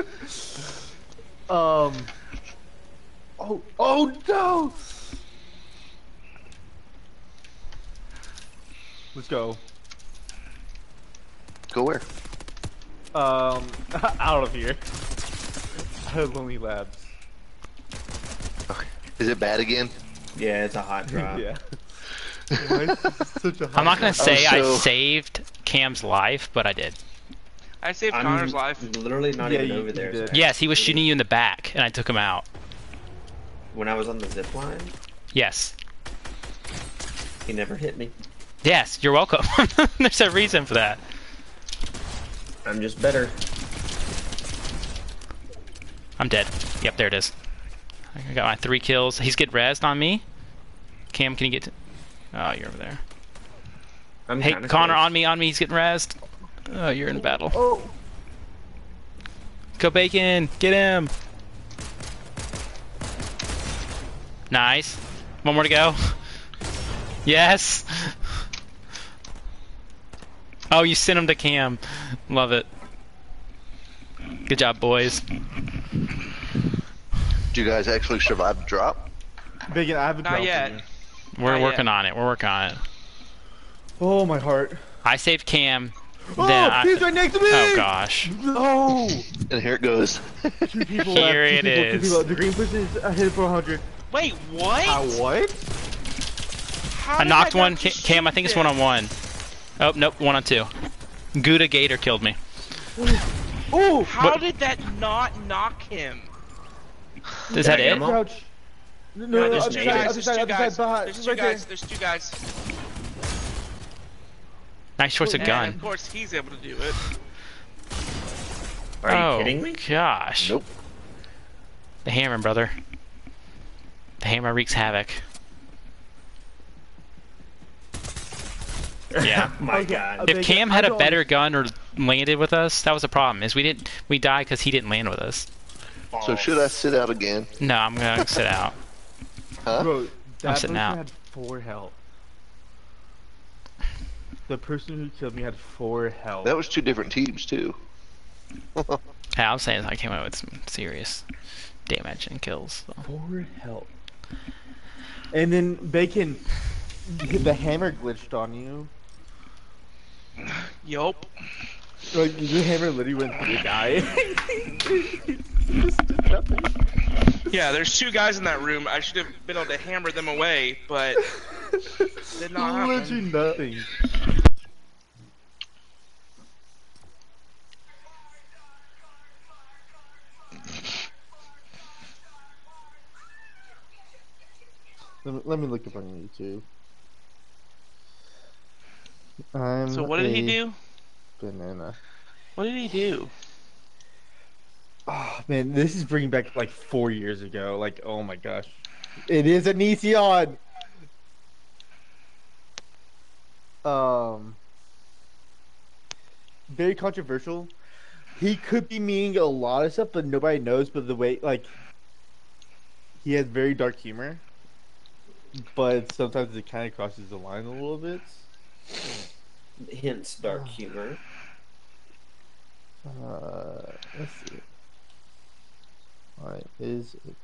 um. Oh. Oh no. Let's go. Go where? Um, out of here. Lonely Labs. Okay. Is it bad again? Yeah, it's a hot drop. yeah. Why is this such a I'm not gonna say I so- saved Cam's life, but I did. I saved I'm Connor's life. literally not Yeah, even you- over you there. did. Zach. Yes, he was shooting you in the back, and I took him out. When I was on the zip line, Yes. he never hit me. Yes, you're welcome. There's a reason for that. I'm just better. I'm dead. Yep, there it is. I got my three kills. He's getting rezzed on me. Cam, can you get to... Oh, you're over there. I'm Hey, Connor, close. on me, on me. He's getting rezzed. Oh, you're in battle. Oh. Go Bacon! Get him! Nice. One more to go. Yes! Oh, you sent him to Cam. Love it. Good job, boys. Did you guys actually survive the drop? Bacon, I have a Not yet. We're Not working yet. on it. We're working on it. Oh my heart. I saved Cam. Oh, then I... he's right next to me. Oh gosh. Oh. And here it goes. Two people Here left. Two it people, two people. The green person is I hit it for 100. Wait, what? Uh, what? How I knocked not one. Cam, I think it's him? one on one. Oh, nope, one on two. Gouda Gator killed me. Ooh! How What- did that not knock him? Is that I get it? Crouch. No, No, no, there's other two side, guys. other There's side, two other guys. side, behind. There's two right guys. There's two guys. Nice choice of And gun. of course, he's able to do it. Are you oh, kidding me? gosh. Nope. The hammer, brother. The hammer wreaks havoc. Yeah. My Okay, God. If Cam had a better gun or landed with us, that was a problem. Is we didn't we died because he didn't land with us. So should I sit out again? No, I'm gonna sit out. Huh? Bro, that sitting person out. had four health. The person who killed me had four health. That was two different teams too. Yeah, I'm saying I came out with some serious damage and kills. so. four health. And then Bacon, the hammer glitched on you. Yup. Like the hammer literally went through the guy. Did nothing. Yeah, there's two guys in that room. I should have been able to hammer them away, but Did not Literally nothing. Let me, let me look up on YouTube. I'm So what did he do? Banana. What did he do? Oh man, this is bringing back like four years ago. Like, oh my gosh, it is an Esion. Um, very controversial. He could be meaning a lot of stuff, but nobody knows. But the way, like, he has very dark humor, but sometimes it kind of crosses the line a little bit. Hence dark humor. Uh, let's see. Why is it?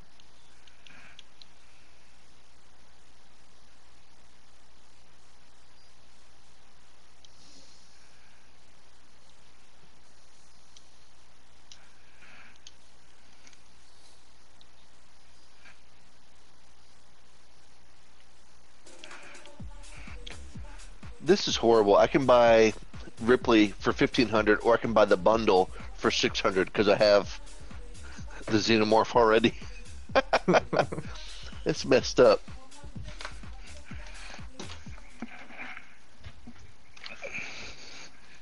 This is horrible. I can buy Ripley for fifteen hundred, or I can buy the bundle for six hundred because I have the xenomorph already. it's messed up.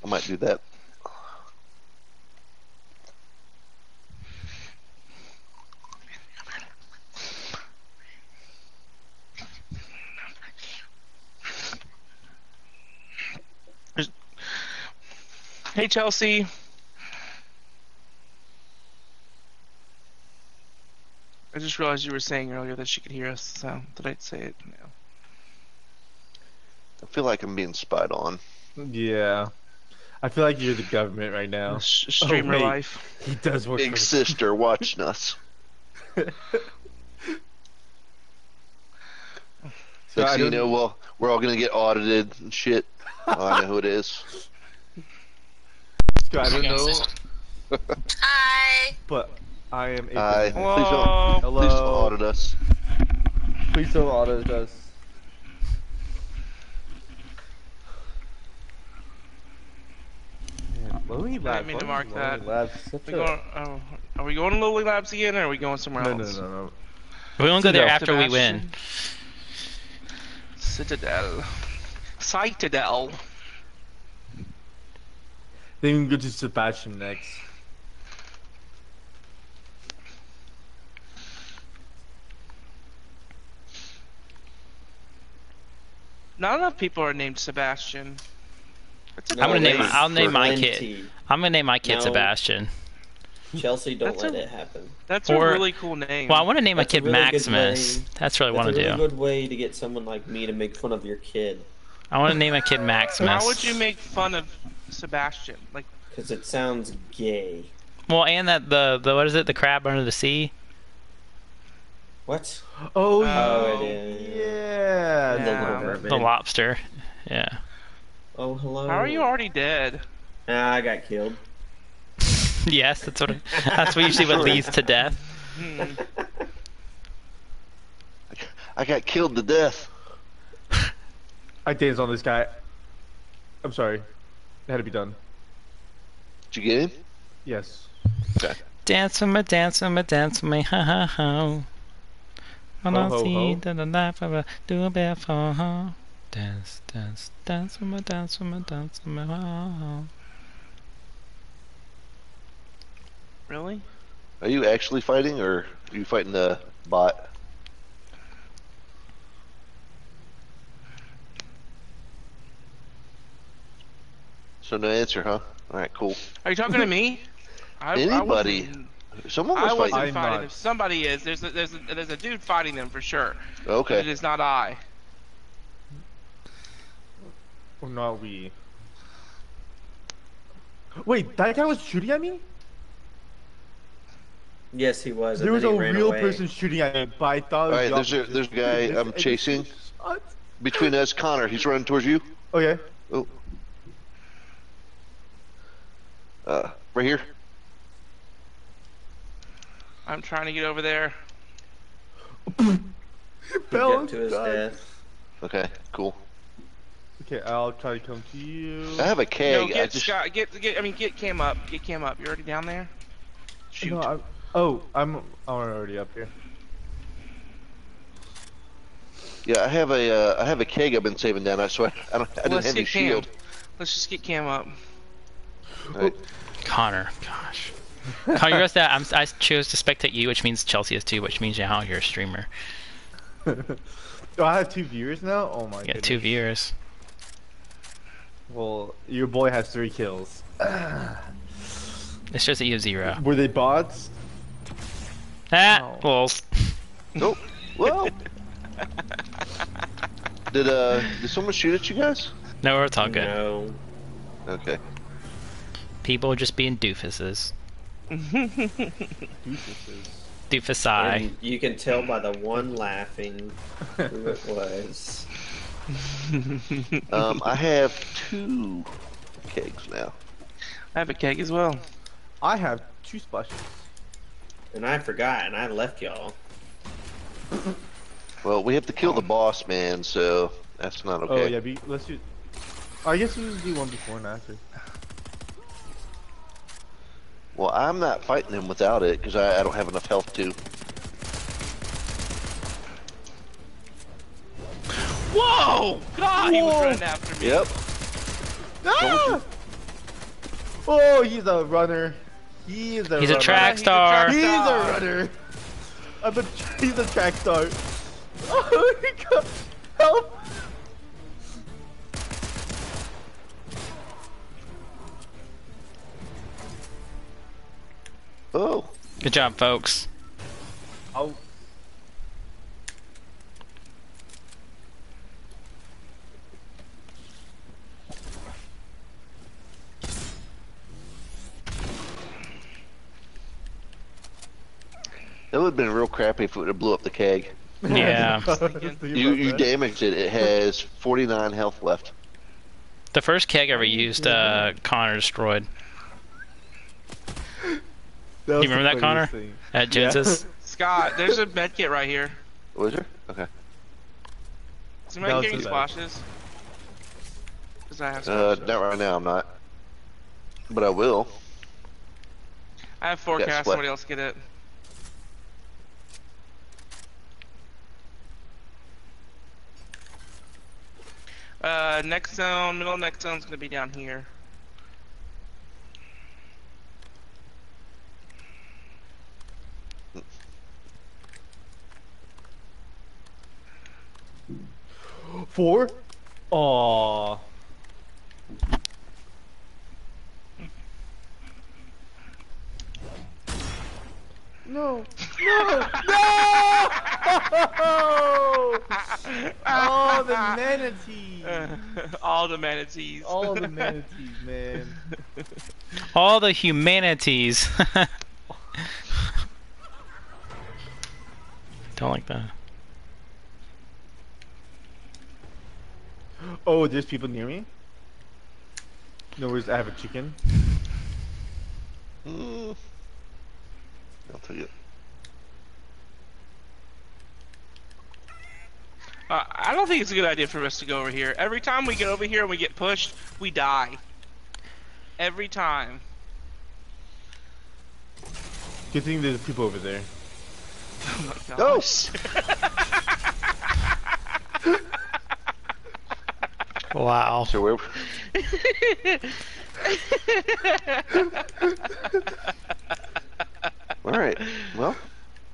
I might do that. Hey Chelsea. I just realized you were saying earlier that she could hear us, so did I say it now? I feel like I'm being spied on. Yeah, I feel like you're the government right now. Sh- oh, streamer wait. life. He does work Big for sister watching us. So Next you know, well, we're all gonna get audited and shit. Oh, I know who it is. So I don't know, Hi. but I am a Hi. banana. Please don't, Hello. Hello. please don't audit us. Please don't audit us. Man, Lonely Labs. mean to mark Lonely that. Labs such We a- going, oh, are we going to Lily Labs again, or are we going somewhere No, no, else? no, no. We won't go there Citadel. after we win. Citadel. Citadel. Then we can go to Sebastian next. Not enough people are named Sebastian. That's a I'm gonna name. Nice. I'll name my kid. Plenty. I'm gonna name my kid No. Sebastian. Chelsea, don't That's let a- it happen. That's Or- a really cool name. Well, I want to name my That's a kid really Maximus. way- That's what I want to really do. That's a good way to get someone like me to make fun of your kid, I want to name my kid Maximus. How would you make fun of Sebastian? Like, because it sounds gay. Well, and that the the what is it? The crab under the sea. What? Oh, Oh, yeah. it is. Yeah. The Yeah. The lobster. Yeah. Oh, hello. how are you already dead? Ah, I got killed. yes, that's what. That's what usually what leads to death. Hmm. I got killed to death. I danced on this guy. I'm sorry. It had to be done. Did you get him? Yes. Dance with me, dance with me, dance with me, ha ha ha. I Ho, don't ho, see ho. the the life of a do a bit for her. Dance, dance, dance with me, dance with me, dance with me, ha ha ha. Really? Are you actually fighting, or are you fighting the bot? So no answer, huh? All right, cool. Are you talking to me? I, Anybody. I wasn't, Someone I was wasn't fighting. I'm fighting not. them. Somebody is. There's a, there's a, there's a dude fighting them for sure. But it Okay. is not I. Or not we. Wait, that guy was shooting at me? Yes, he was. There was a real away. person shooting at me, but I thought Alright, the there's a- there's a guy I'm um, chasing. Between us, Connor. He's running towards you. Okay. Oh. oh Uh, right here. I'm trying to get over there. He Fell got to his died. death. Okay, cool. Okay, I'll try to come to you. I have a No, keg. I just Scott. Get get. I mean, get Cam up. Get Cam up. You're already down there? Shoot. No, I'm, oh, I'm, I'm already up here. yeah, I have a uh, I have a keg I've been saving down. I swear I don't I Well, didn't let's have any get Cam. Let's just get Cam up. Alright. Connor, gosh. Connor, you that I'm, I chose to spectate you, which means Chelsea is too, which means now you're a streamer. Do I have two viewers now? Oh my You got goodness. two viewers. Well, your boy has three kills. it's just that you have zero. Were they bots? Ah, No. well, Nope. Well. did uh did someone shoot at you guys? no, it's all good. No. Okay. People just being doofuses. Doofuses. Doofusai. And you can tell by the one laughing who it was. Um, I have two kegs now. I have a keg as well. I have two splashes. And I forgot, and I left y'all. Well, we have to kill the boss man, so that's not okay. Oh yeah, be, let's do. I guess we can do one before and after. Well, I'm not fighting him without it because I, I don't have enough health to. Whoa! God, he was running after me. Yep. Ah! Oh, he's a runner. He is a He's a runner. track He's a star. track- He's a runner. I'm a, he's a track star. Oh my god. Help. Oh, Good job, folks. Oh. that would have been real crappy if it would have blew up the keg. Yeah. You you damaged it. It has 49 health left. The first keg I ever used, uh, Connor destroyed you remember that, Connor? at Jones's. Scott, there's a med kit right here. Was there? Okay. Somebody That was get any splashes? Cause I have Uh, not right now. I'm not. But I will. I have forecast. splat- Somebody else get it. Uh, next zone, middle next zone's gonna be down here. Four? Aww. No. No. No! Oh, the manatees. All the manatees. All the manatees, man. All the humanities. Don't like that. Oh, there's people near me? No worries, I have a chicken. Mm. I'll tell you. Uh, I don't think it's a good idea for us to go over here. Every time we get over here and we get pushed, we die. Every time. Good thing there's people over there. Oh my No! gosh. Wow. So where? All right. Well,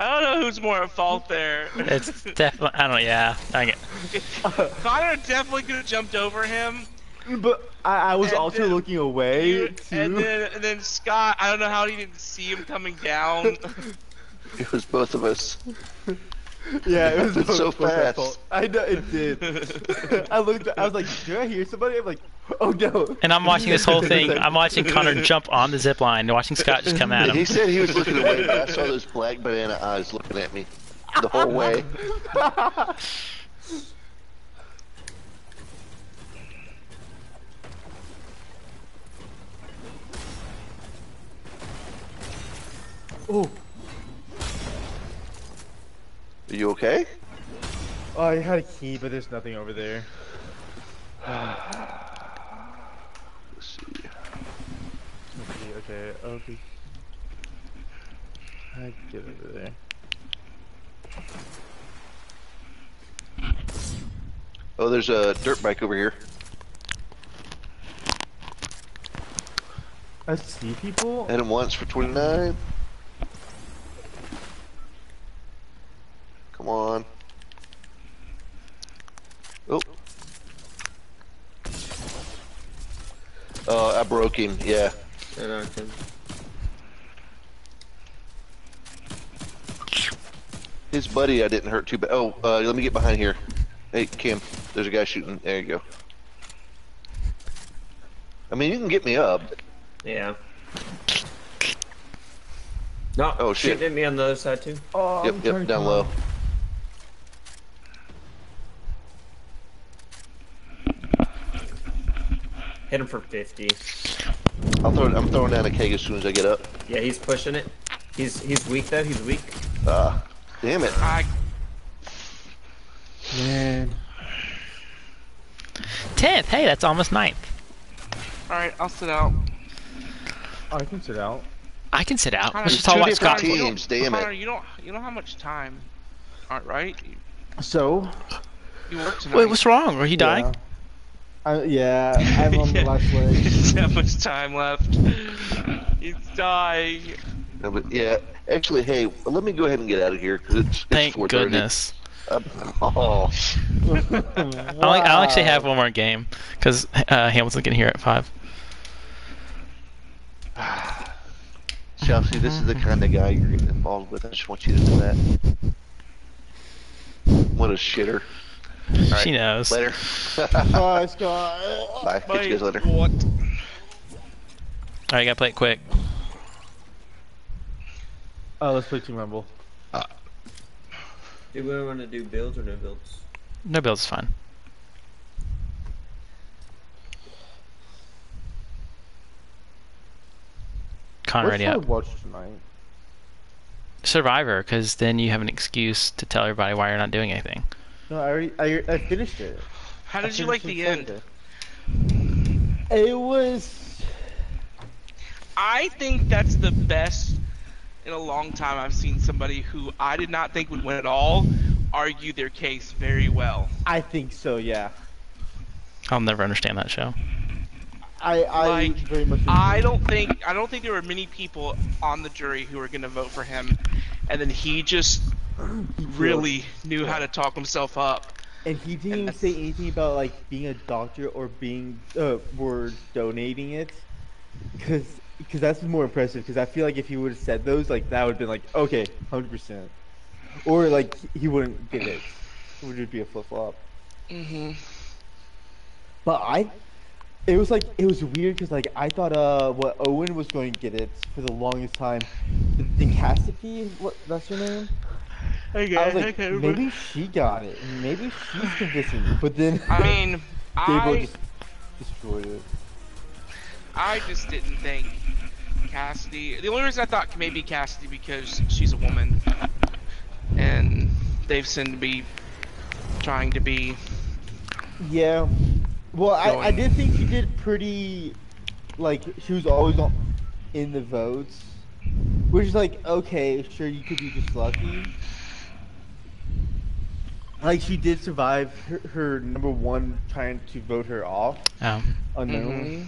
I don't know who's more at fault there. It's definitely. I don't know. Yeah. I get. Connor definitely could have jumped over him. But I, I was And also then looking away You- too. and then and then Scott, I don't know how he didn't see him coming down. it was both of us. yeah, it was It's so both fast. I know it did. I looked. I was like, "Did I hear somebody?" I'm like, "Oh no!" And I'm watching this whole thing. I'm watching Connor jump on the zip line, watching Scott just come at him. He said he was looking away, but I saw those black banana eyes looking at me the whole way. Oh, Are you okay? I I had a key, but there's nothing over there. Let's see. okay, okay, okay. I get over there. Oh, there's a dirt bike over here. I see people. Him once for 29. Come on. Oh. Oh, I broke him. Yeah. And I can. His buddy I didn't hurt too bad. Oh, uh, let me get behind here. Hey, Kim, there's a guy shooting. There you go. I mean, you can get me up. Yeah. No. Oh, shit. Shooting at me on the other side too. Oh, I'm Yep, yep, down come low. Hit him for 50. I'll throw, I'm throwing down a keg as soon as I get up. Yeah, he's pushing it. He's he's weak though. He's weak. Ah, damn it. I Man. Tenth. Hey, that's almost ninth. all right. I'll sit out. Oh, I can sit out. I can sit out. Connor, Let's just two talk about different Scott. Connor, you don't- teams, damn it. You don't you don't have much time. All right, right? You, So. you work tonight. Wait, what's wrong? Are you dying? Yeah. I, yeah, I'm on the Yeah. last He leg. doesn't much time left. He's dying. No, but yeah, actually, hey, let me go ahead and get out of here. 'cause it's, it's Thank 4:30. goodness. Uh, oh, I'll, I'll actually have one more game because uh, Hamilton's getting here at five. Chelsea, this is the kind of guy you're getting involved with. I just want you to know that. What a shitter. All She knows. Later. Bye, Scott. Bye. Catch you guys later. What? All right, gotta play it quick. Oh, let's play Team Rumble. Uh. Do we want to do builds or no builds? No builds is fine. Con What's ready I up. watch tonight? Survivor, because then you have an excuse to tell everybody why you're not doing anything. No, I already, I, I finished it. How I did you like the end? Sunday. It was. I think that's the best in a long time I've seen somebody who I did not think would win at all argue their case very well. I think so. Yeah. I'll never understand that show. I, I Like, very much. I don't think I don't think there were many people on the jury who were going to vote for him, and then he just really knew how to talk himself up. And he didn't and even say anything about like being a doctor or being uh, or donating it, because because that's more impressive. Because I feel like if he would have said those, like that would have been like okay, hundred percent, or like he wouldn't get it. It would just be a flip flop. hmm But I, it was like it was weird because like I thought uh what Owen was going to get it for the longest time. Cassidy, what that's her name. Okay, I was like, maybe she got it. Maybe she's convincing me. But then I mean, Gabler I just destroyed it. I just didn't think Cassidy. The only reason I thought maybe Cassidy because she's a woman, and they've seemed to be trying to be. Yeah. Well, I, I did think she did pretty. Like she was always on in the votes, which is like okay, sure you could be just lucky. Like she did survive her, her number one trying to vote her off Oh. unknowingly.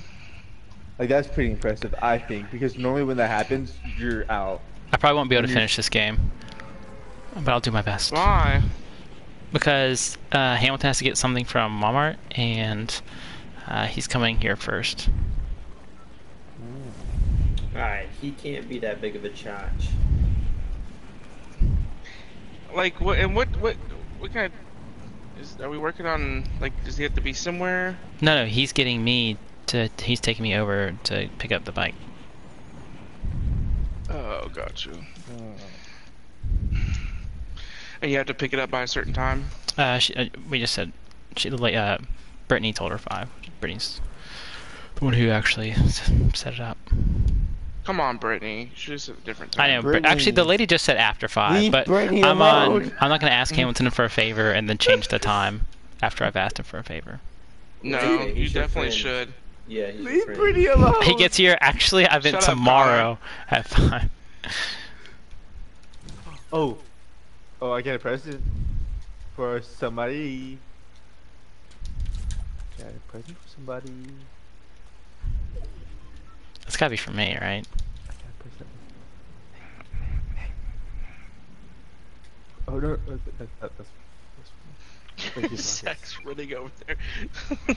Like that's pretty impressive, I think, because normally when that happens, you're out. I probably won't be able to finish this game, but I'll do my best. Why? Because uh, Hamilton has to get something from Walmart, and uh, he's coming here first. Alright, he can't be that big of a charge. Like what? And what? What? What kind of? Is, are we working on? Like, does he have to be somewhere? No, no, he's getting me to. He's taking me over to pick up the bike. Oh, got you. And you have to pick it up by a certain time. Uh, she, uh, we just said she. like, Uh, Brittany told her five. Brittany's the one who actually set it up. Come on, Brittany. She just a different time. I know. But actually, the lady just said after five, Leave but Brittany I'm alone. on. I'm not gonna ask Hamilton for a favor and then change the time after I've asked him for a favor. No, Yeah, you definitely friend. should. Yeah, he's Leave. Brittany alone. He gets here. Actually, I meant Shut up, tomorrow at five. Oh. Oh, I get a present for somebody. Got a present for somebody. It's gotta be for me, right? I got a present. Oh no, that, that, that's, that's Thank you, Sex running over there.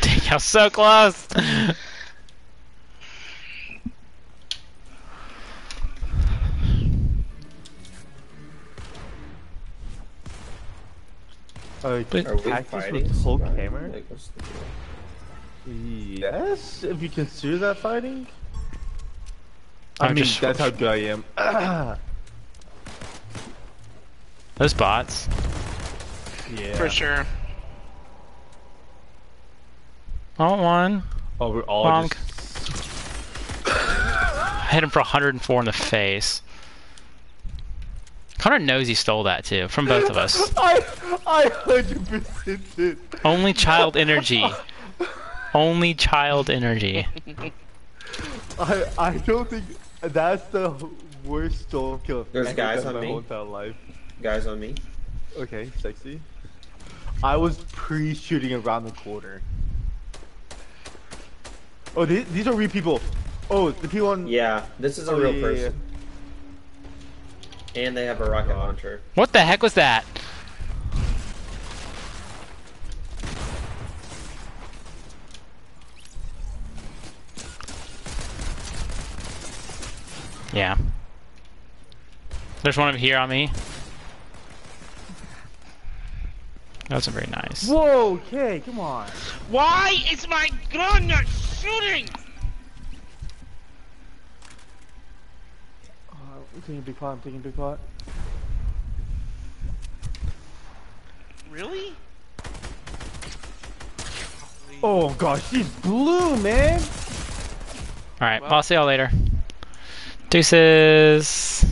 Dang, I was so close. Oh, But- Are we fighting? with Hulk somebody? hammer? Like, what's the deal? Yes, if you consider that fighting. I I'm mean, just- that's how good I am. Ah, Those bots. yeah. For sure. I want one. Oh, we're all Bonk. just. I hit him for 104 in the face. Connor knows he stole that too from both of us. I, I hundred percent did. Only child energy. Only child energy. I, I don't think that's the worst stolen kill. I've There's guys on my me. whole entire life. Guys on me. Okay, sexy. I was pre-shooting around the corner. Oh, these, these are real people. Oh, the people on. Yeah, this is a Oh, real yeah, yeah, person. And they have a rocket launcher. What the heck was that? Yeah. There's one over here on me. That wasn't very nice. Whoa, okay, come on. Why is my gun not shooting? Uh, I'm taking a big pot. I'm taking a big pot. Really? Oh gosh, she's blue, man. Alright, Well- I'll see y'all later. Deuces.